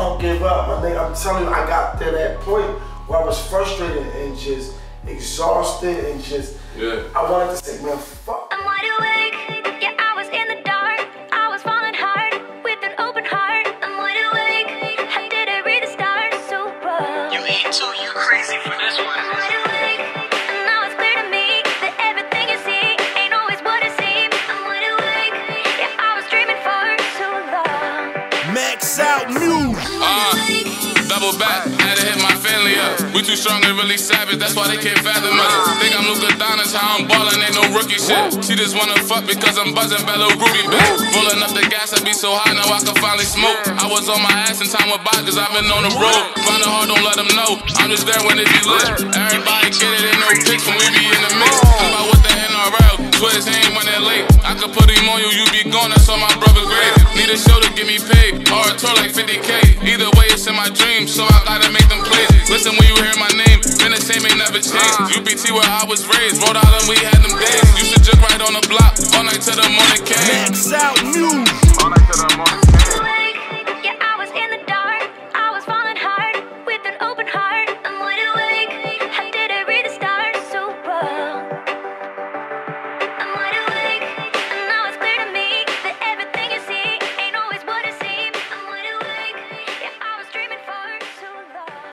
don't give up, my nigga. I'm telling you, I got to that point where I was frustrated and just exhausted and just. Yeah. I wanted to say, man, fuck. I'm wide awake. Yeah, I was in the dark. I was falling hard with an open heart. I'm wide awake. I didn't read the stars so rough. You eat too, you crazy for this one. Max out news. Uh, double back, had to hit my family up. We too strong and really savage, that's why they can't fathom us. Think I'm Luka Doncic, how I'm ballin', ain't no rookie shit. She just wanna fuck because I'm buzzing, bellow groovy bitch. Rolling up the gas, I be so high, now I can finally smoke. I was on my ass and time went by, cause I've been on the road. Find it hard, don't let them know. I'm just there when it be lit. Everybody get it, ain't no pics when we be in the mix. Could put him on you, you be gone, that's all my brother grade. Need a show to get me paid, or a tour like 50k. Either way, it's in my dreams, so I gotta make them plays. Listen when you hear my name, been the same, ain't never changed. Ah. UPT where I was raised, Rhode Island, we had them days. Used to jerk right on the block, all night till the morning came. Max out news.